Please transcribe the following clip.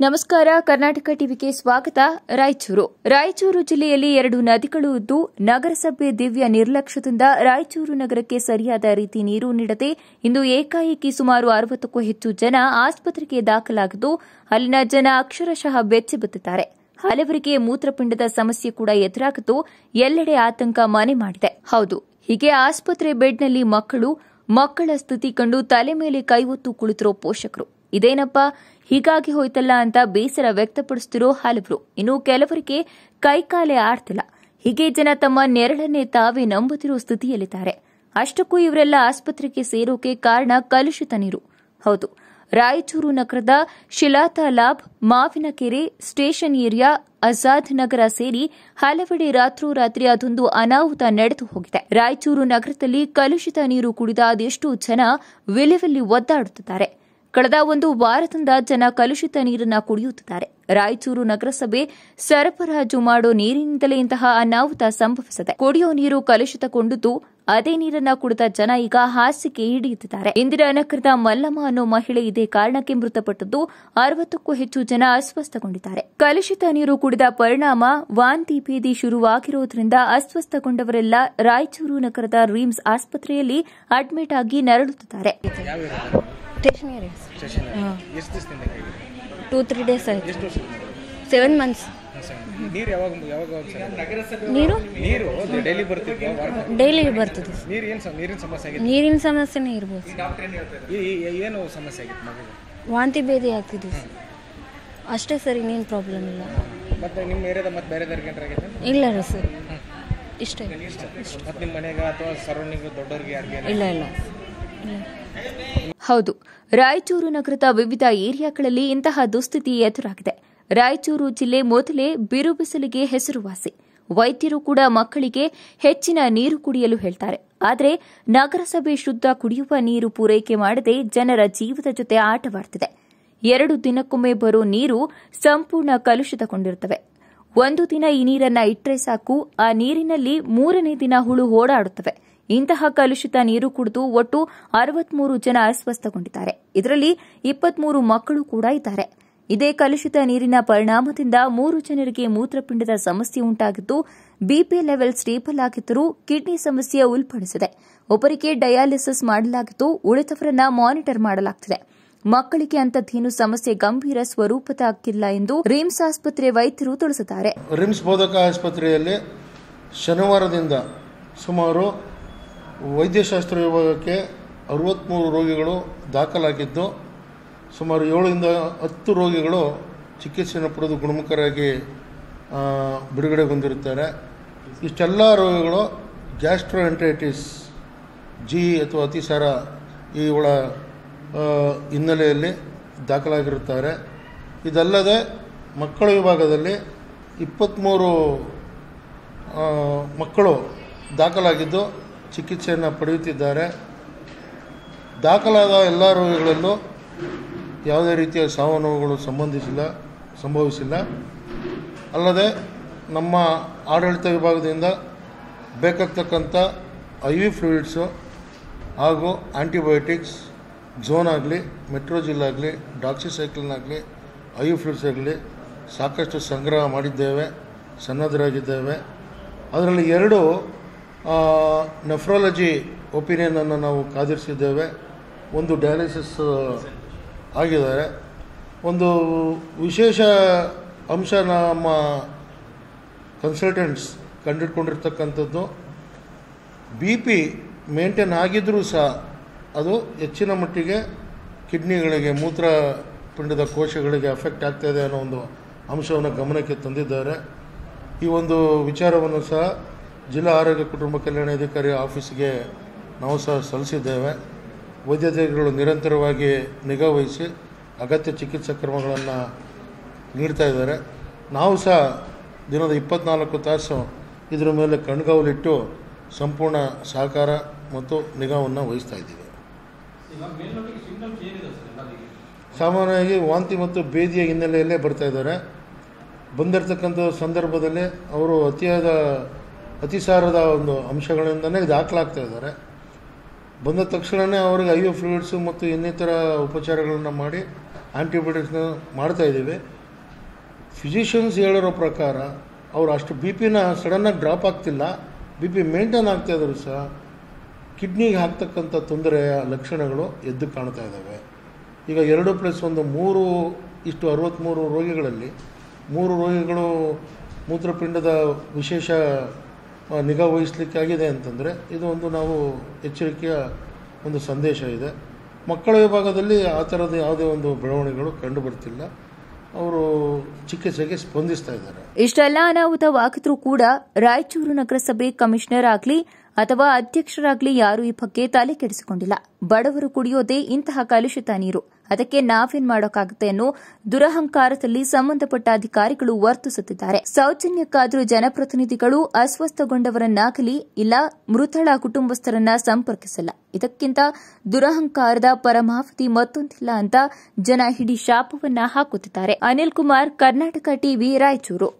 ನಮಸ್ಕಾರ, ಕರ್ನಾಟಕ ಟಿವಿಗೆ ಸ್ವಾಗತ. ರಾಯಚೂರು. ರಾಯಚೂರು ಜಿಲ್ಲೆಯಲ್ಲಿ ಎರಡು ನದಿಗಳು ಇದ್ದು, ನಗರಸಭೆ ದಿವ್ಯ ನಿರ್ಲಕ್ಷ್ಯದಿಂದ ರಾಯಚೂರು ನಗರಕ್ಕೆ ಸರಿಯಾದ ರೀತಿ ನೀರು ನೀಡದೆ, ಇಂದು ಏಕಾಏಕಿ ಸುಮಾರು ಅರವತ್ತಕ್ಕೂ ಹೆಚ್ಚು ಜನ ಆಸ್ಪತ್ರೆಗೆ ದಾಖಲಾಗಿದ್ದು, ಅಲ್ಲಿನ ಜನ ಅಕ್ಷರಶಃ ಬೆಚ್ಚಿಬಿದ್ದಿದ್ದಾರೆ ಹಲವರಿಗೆ ಮೂತ್ರಪಿಂಡದ ಸಮಸ್ಯೆ ಕೂಡ ಎದುರಾಗಿದ್ದು, ಎಲ್ಲೆಡೆ ಆತಂಕ ಮನೆ ಮಾಡಿದೆ. ಹೌದು, ಹೀಗೆ ಆಸ್ಪತ್ರೆ ಬೆಡ್ನಲ್ಲಿ ಮಕ್ಕಳು, ಮಕ್ಕಳ ಸ್ಥಿತಿ ಕಂಡು ತಲೆ ಮೇಲೆ ಕೈ ಹೊತ್ತು ಕುಳಿತಿರೋ ಪೋಷಕರು. ಇದೇನಪ್ಪ ಹೀಗಾಗಿ ಹೋಯ್ತಲ್ಲ ಅಂತ ಬೇಸರ ವ್ಯಕ್ತಪಡಿಸುತ್ತಿರೋ ಹಲವರು. ಇನ್ನು ಕೆಲವರಿಗೆ ಕೈಕಾಲೆ ಆಡ್ತಿಲ್ಲ. ಹೀಗೆ ಜನ ತಮ್ಮ ನೆರಳನ್ನೇ ತಾವೇ ನಂಬುತ್ತಿರುವ ಸ್ಥಿತಿಯಲ್ಲಿದ್ದಾರೆ. ಅಷ್ಟಕ್ಕೂ ಇವರೆಲ್ಲ ಆಸ್ಪತ್ರೆಗೆ ಸೇರೋಕೆ ಕಾರಣ ಕಲುಷಿತ ನೀರು. ಹೌದು, ರಾಯಚೂರು ನಗರದ ಶಿಲಾತಾಲಾಬ್ ಮಾವಿನಕೆರೆ ಸ್ಟೇಷನ್ ಏರಿಯಾ, ಆಜಾದ್ ನಗರ ಸೇರಿ ಹಲವೆಡೆ ರಾತ್ರೋರಾತ್ರಿ ಅದೊಂದು ಅನಾಹುತ ನಡೆದು ಹೋಗಿದೆ. ರಾಯಚೂರು ನಗರದಲ್ಲಿ ಕಲುಷಿತ ನೀರು ಕುಡಿದ ಅದೆಷ್ಟೋ ಜನ ವಿಲಿವಿಲ್ಲಿ ಒದ್ದಾಡುತ್ತಿದ್ದಾರೆ. ಕಳೆದ ಒಂದು ವಾರದಿಂದ ಜನ ಕಲುಷಿತ ನೀರನ್ನ ಕುಡಿಯುತ್ತಿದ್ದಾರೆ. ರಾಯಚೂರು ನಗರಸಭೆ ಸರಬರಾಜು ಮಾಡೋ ನೀರಿನಿಂದಲೇ ಇಂತಹ ಅನಾಹುತ ಸಂಭವಿಸಿದೆ. ಕುಡಿಯೋ ನೀರು ಕಲುಷಿತಗೊಂಡಿದ್ದು ಅದೇ ನೀರನ್ನ ಕುಡಿದ ಜನ ಈಗ ಹಾಸಿಗೆ ಹಿಡಿಯುತ್ತಿದ್ದಾರೆ. ಇಂದಿರಾ ನಗರದ ಮಲ್ಲಮ್ಮ ಅನ್ನೋ ಮಹಿಳೆ ಇದೇ ಕಾರಣಕ್ಕೆ ಮೃತಪಟ್ಟದ್ದು ಅರವತ್ತಕ್ಕೂ ಹೆಚ್ಚು ಜನ ಅಸ್ವಸ್ಥಗೊಂಡಿದ್ದಾರೆ. ಕಲುಷಿತ ನೀರು ಕುಡಿದ ಪರಿಣಾಮ ವಾಂತಿ ಭೇದಿ ಶುರುವಾಗಿರುವುದರಿಂದ ಅಸ್ವಸ್ಥಗೊಂಡವರೆಲ್ಲ ರಾಯಚೂರು ನಗರದ ರಿಮ್ಸ್ ಆಸ್ಪತ್ರೆಯಲ್ಲಿ ಅಡ್ಮಿಟ್ ಆಗಿ ನರಳುತ್ತಿದ್ದಾರೆ. ಸ್ಟೇಷನ್ ಏರಿಯಾ ಸ್ಟೇಷನ್ ಹಾಂ. ಎಷ್ಟು ದಿವಸದಿಂದ ಟೂ ತ್ರೀ ಡೇಸ್ ಆಯ್ತು. ಸೆವೆನ್ ಮಂತ್ಸ್ ನೀರು ಯಾವಾಗ ಯಾವಾಗ ನೀರು? ನೀರು ಡೈಲಿ ಬರ್ತಿದ್ವಾ ಡೈಲಿ ಬರ್ತದೆ. ನೀರು ಏನು ನೀರಿನ ಸಮಸ್ಯೆ ಆಗಿತ್ತು? ನೀರಿನ ಸಮಸ್ಯೆನೇ ಇರ್ಬೋದು. ಏನು ಸಮಸ್ಯೆ ಆಗಿತ್ತು ಮಗುಗೆ ವಾಂತಿ ಭೇದಿ ಆಗ್ತಿದೆ. ಅಷ್ಟೇ ಸರ್ ಇನ್ನೇನು ಪ್ರಾಬ್ಲಮ್ ಇಲ್ಲ. ಮತ್ತೆ ನಿಮ್ಮ ಏರಿಯಾದ ಮತ್ತೆ ಬೇರೆ ಏನಾರ ಆಗೈತೆ ಇಲ್ಲ ರೀ ಸರ್. ಇಷ್ಟೇ ಮತ್ತೆ ನಿಮ್ಮ ಮನೆಗೆ ಅಥವಾ ಸರೌಂಡಿಂಗ್ ದೊಡ್ಡವ್ರಿಗೆ ಯಾರಿಗೆ ಇಲ್ಲ. ಇಲ್ಲ. ಹೌದು. ರಾಯಚೂರು ನಗರದ ವಿವಿಧ ಏರಿಯಾಗಳಲ್ಲಿ ಇಂತಹ ದುಸ್ಥಿತಿ ಎದುರಾಗಿದೆ. ರಾಯಚೂರು ಜಿಲ್ಲೆ ಮೊದಲೇ ಬಿರು ಬಿಸಿಲಿಗೆ ಹೆಸರುವಾಸಿ. ವೈದ್ಯರು ಕೂಡ ಮಕ್ಕಳಿಗೆ ಹೆಚ್ಚಿನ ನೀರು ಕುಡಿಯಲು ಹೇಳ್ತಾರೆ. ಆದರೆ ನಗರಸಭೆ ಶುದ್ಧ ಕುಡಿಯುವ ನೀರು ಪೂರೈಕೆ ಮಾಡದೆ ಜನರ ಜೀವದ ಜೊತೆ ಆಟವಾಡ್ತಿದೆ. ಎರಡು ದಿನಕ್ಕೊಮ್ಮೆ ಬರೋ ನೀರು ಸಂಪೂರ್ಣ ಕಲುಷಿತಗೊಂಡಿರುತ್ತವೆ. ಒಂದು ದಿನ ಈ ನೀರನ್ನ ಇಟ್ಟರೆ ಸಾಕು, ಆ ನೀರಿನಲ್ಲಿ ಮೂರನೇ ದಿನ ಹುಳು ಓಡಾಡುತ್ತವೆ. ಇಂತಹ ಕಲುಷಿತ ನೀರು ಕುಡಿದು ಒಟ್ಟು ಅರವತ್ಮೂರು ಜನ ಅಸ್ವಸ್ಥಗೊಂಡಿದ್ದಾರೆ. ಇದರಲ್ಲಿ ಇಪ್ಪತ್ಮೂರು ಮಕ್ಕಳು ಕೂಡ ಇದ್ದಾರೆ. ಇದೇ ಕಲುಷಿತ ನೀರಿನ ಪರಿಣಾಮದಿಂದ ಮೂರು ಜನರಿಗೆ ಮೂತ್ರಪಿಂಡದ ಸಮಸ್ಯೆ ಉಂಟಾಗಿದ್ದು ಬಿಪಿ ಲೆವೆಲ್ ಸ್ಟೇಬಲ್ ಆಗಿದ್ದರೂ ಕಿಡ್ನಿ ಸಮಸ್ಯೆ ಉಲ್ಪಡಿಸಿದೆ ಒಬ್ಬರಿಗೆ ಡಯಾಲಿಸಿಸ್ ಮಾಡಲಾಗಿದ್ದು, ಉಳಿದವರನ್ನ ಮಾನಿಟರ್ ಮಾಡಲಾಗುತ್ತಿದೆ ಮಕ್ಕಳಿಗೆ ಅಂತದ್ದೇನು ಸಮಸ್ಯೆ ಗಂಭೀರ ಸ್ವರೂಪದಾಗಿಲ್ಲ ಎಂದು ರಿಮ್ಸ್ ಆಸ್ಪತ್ರೆ ವೈದ್ಯರು ತಿಳಿಸಿದ್ದಾರೆ. ರಿಮ್ಸ್ ಬೋಧಕ ಆಸ್ಪತ್ರೆಯಲ್ಲಿ ಶನಿವಾರದಿಂದ ಸುಮಾರು ವೈದ್ಯಶಾಸ್ತ್ರ ವಿಭಾಗಕ್ಕೆ ಅರವತ್ತ್ಮೂರು ರೋಗಿಗಳು ದಾಖಲಾಗಿದ್ದು ಸುಮಾರು ಏಳರಿಂದ ಹತ್ತು ರೋಗಿಗಳು ಚಿಕಿತ್ಸೆಯನ್ನು ಪಡೆದು ಗುಣಮುಖರಾಗಿ ಬಿಡುಗಡೆ ಹೊಂದಿರುತ್ತಾರೆ. ಇಷ್ಟೆಲ್ಲ ರೋಗಿಗಳು ಗ್ಯಾಸ್ಟ್ರೋಎಂಟ್ರೈಟಿಸ್ ಜಿ ಅಥವಾ ಅತಿಸಾರ ಆ, ಹಿನ್ನೆಲೆಯಲ್ಲಿ ದಾಖಲಾಗಿರುತ್ತಾರೆ. ಇದಲ್ಲದೆ ಮಕ್ಕಳ ವಿಭಾಗದಲ್ಲಿ ಇಪ್ಪತ್ತ್ಮೂರು ಮಕ್ಕಳು ದಾಖಲಾಗಿದ್ದು ಚಿಕಿತ್ಸೆಯನ್ನು ಪಡೆಯುತ್ತಿದ್ದಾರೆ. ದಾಖಲಾದ ಎಲ್ಲ ರೋಗಿಗಳಲ್ಲೂ ಯಾವುದೇ ರೀತಿಯ ಸಾವು ನೋವುಗಳು ಸಂಬಂಧಿಸಿಲ್ಲ, ಸಂಭವಿಸಿಲ್ಲ. ಅಲ್ಲದೆ ನಮ್ಮ ಆಡಳಿತ ವಿಭಾಗದಿಂದ ಬೇಕಾಗ್ತಕ್ಕಂಥ ಐ ವಿ ಫ್ಲೂಯಿಡ್ಸು ಹಾಗೂ ಆ್ಯಂಟಿಬಯೋಟಿಕ್ಸ್ ಝೋನ್ ಆಗಲಿ ಮೆಟ್ರೋಜಿಲ್ ಆಗಲಿ ಡಾಕ್ಸಿಸೈಕ್ಲಿನ್ ಆಗಲಿ ಐ ವಿ ಫ್ಲೂಯಿಡ್ಸ್ ಆಗಲಿ ಸಾಕಷ್ಟು ಸಂಗ್ರಹ ಮಾಡಿದ್ದೇವೆ ಸನ್ನದ್ಧರಾಗಿದ್ದೇವೆ ಅದರಲ್ಲಿ ಎರಡು ನೆಫ್ರಾಲಜಿ ಒಪಿನಿಯನನ್ನು ನಾವು ಕಾದಿರಿಸಿದ್ದೇವೆ. ಒಂದು ಡಯಾಲಿಸಿಸ್ ಆಗಿದ್ದಾರೆ. ಒಂದು ವಿಶೇಷ ಅಂಶ ನಮ್ಮ ಕನ್ಸಲ್ಟೆಂಟ್ಸ್ ಕಂಡಿಡ್ಕೊಂಡಿರ್ತಕ್ಕಂಥದ್ದು ಬಿ ಪಿ ಮೇಂಟೈನ್ ಆಗಿದ್ದರೂ ಸಹ ಅದು ಹೆಚ್ಚಿನ ಮಟ್ಟಿಗೆ ಕಿಡ್ನಿಗಳಿಗೆ, ಮೂತ್ರಪಿಂಡದ ಕೋಶಗಳಿಗೆ ಅಫೆಕ್ಟ್ ಆಗ್ತಾಯಿದೆ ಅನ್ನೋ ಒಂದು ಅಂಶವನ್ನು ಗಮನಕ್ಕೆ ತಂದಿದ್ದಾರೆ. ಈ ಒಂದು ವಿಚಾರವನ್ನು ಸಹ ಜಿಲ್ಲಾ ಆರೋಗ್ಯ ಕುಟುಂಬ ಕಲ್ಯಾಣಾಧಿಕಾರಿ ಆಫೀಸ್ಗೆ ನಾವು ಸಹ ಸಲ್ಲಿಸಿದ್ದೇವೆ. ವೈದ್ಯಾಧಿಕಾರಿಗಳು ನಿರಂತರವಾಗಿ ನಿಗಾ ವಹಿಸಿ ಅಗತ್ಯ ಚಿಕಿತ್ಸಾ ಕ್ರಮಗಳನ್ನು ನೀಡ್ತಾ ಇದ್ದಾರೆ. ನಾವು ಸಹ ದಿನದ ಇಪ್ಪತ್ನಾಲ್ಕು ತಾಸು ಇದರ ಮೇಲೆ ಕಣ್ಗಾವಲಿಟ್ಟು ಸಂಪೂರ್ಣ ಸಹಕಾರ ಮತ್ತು ನಿಗಾವನ್ನು ವಹಿಸ್ತಾ ಇದ್ದೀವಿ. ಸಾಮಾನ್ಯವಾಗಿ ವಾಂತಿ ಮತ್ತು ಬೇದಿಯ ಹಿನ್ನೆಲೆಯಲ್ಲೇ ಬರ್ತಾ ಇದ್ದಾರೆ. ಬಂದಿರತಕ್ಕಂಥ ಸಂದರ್ಭದಲ್ಲಿ ಅವರು ಅತಿಯಾದ ಅತಿಸಾರದ ಒಂದು ಅಂಶಗಳಿಂದನೇ ದಾಖಲಾಗ್ತಾ ಇದ್ದಾರೆ. ಬಂದ ತಕ್ಷಣವೇ ಅವರಿಗೆ ಐ ಫ್ಲೂಯಿಡ್ಸು ಮತ್ತು ಇನ್ನಿತರ ಉಪಚಾರಗಳನ್ನು ಮಾಡಿ ಆ್ಯಂಟಿಬಯೋಟಿಕ್ಸ್ನ ಮಾಡ್ತಾ ಇದ್ದೀವಿ. ಫಿಸಿಷಿಯನ್ಸ್ ಹೇಳಿರೋ ಪ್ರಕಾರ ಅವರು ಅಷ್ಟು ಬಿ ಪಿನ ಸಡನ್ನಾಗಿ ಡ್ರಾಪ್ ಆಗ್ತಿಲ್ಲ. ಬಿ ಪಿ ಮೇಂಟೈನ್ ಆಗ್ತಾ ಇದ್ರು ಸಹ ಕಿಡ್ನಿಗೆ ಹಾಕ್ತಕ್ಕಂಥ ತೊಂದರೆಯ ಲಕ್ಷಣಗಳು ಎದ್ದು ಕಾಣ್ತಾ ಇದ್ದಾವೆ. ಈಗ ಎರಡು ಪ್ಲಸ್ ಒಂದು ಮೂರು ಇಷ್ಟು ಅರವತ್ತ್ಮೂರು ರೋಗಿಗಳಲ್ಲಿ ಮೂರು ರೋಗಿಗಳು ಮೂತ್ರಪಿಂಡದ ವಿಶೇಷ ನಿಗಾ ವಹಿಸಲಿಕ್ಕಾಗಿದೆ ಅಂತಂದರೆ ಇದು ಒಂದು ನಾವು ಎಚ್ಚರಿಕೆಯ ಒಂದು ಸಂದೇಶ ಇದೆ. ಮಕ್ಕಳ ವಿಭಾಗದಲ್ಲಿ ಆ ಥರದ ಯಾವುದೇ ಒಂದು ಬೆಳವಣಿಗೆಗಳು ಕಂಡು ಬರ್ತಿಲ್ಲ ಅವರು ಚಿಕಿತ್ಸೆಗೆ ಸ್ಪಂದಿಸ್ತಾ ಇದ್ದಾರೆ. ಇಷ್ಟೆಲ್ಲ ಅನಾಹುತವಾಗಿದ್ರೂ ಕೂಡ ರಾಯಚೂರು ನಗರಸಭೆ ಕಮಿಷನರ್ ಆಗಲಿ ಅಥವಾ ಅಧ್ಯಕ್ಷರಾಗಲಿ ಯಾರೂ ಈ ಬಗ್ಗೆ ತಲೆ ಕೆಡಿಸಿಕೊಂಡಿಲ್ಲ. ಬಡವರು ಕುಡಿಯೋದೇ ಇಂತಹ ಕಲುಷಿತ ನೀರು. ಅದಕ್ಕೆ ನಾವೇನ್ ಮಾಡೋಕ್ಕಾಗುತ್ತೆ ಅನ್ನೋ ದುರಹಂಕಾರದಲ್ಲಿ ಸಂಬಂಧಪಟ್ಟ ಅಧಿಕಾರಿಗಳು ವರ್ತಿಸುತ್ತಿದ್ದಾರೆ. ಸೌಜನ್ಯಕ್ಕಾದರೂ ಜನಪ್ರತಿನಿಧಿಗಳು ಅಸ್ವಸ್ಥಗೊಂಡವರನ್ನಾಗಲಿ ಇಲ್ಲ ಮೃತಳ ಕುಟುಂಬಸ್ಥರನ್ನ ಸಂಪರ್ಕಿಸಲ್ಲ. ಇದಕ್ಕಿಂತ ದುರಹಂಕಾರದ ಪರಮಾವಧಿ ಮತ್ತೊಂದಿಲ್ಲ ಅಂತ ಜನ ಹಿಡಿ ಶಾಪವನ್ನ ಹಾಕುತ್ತಿದ್ದಾರೆ. ಅನಿಲ್ ಕುಮಾರ್ ಕರ್ನಾಟಕ ಟಿವಿ, ರಾಯಚೂರು.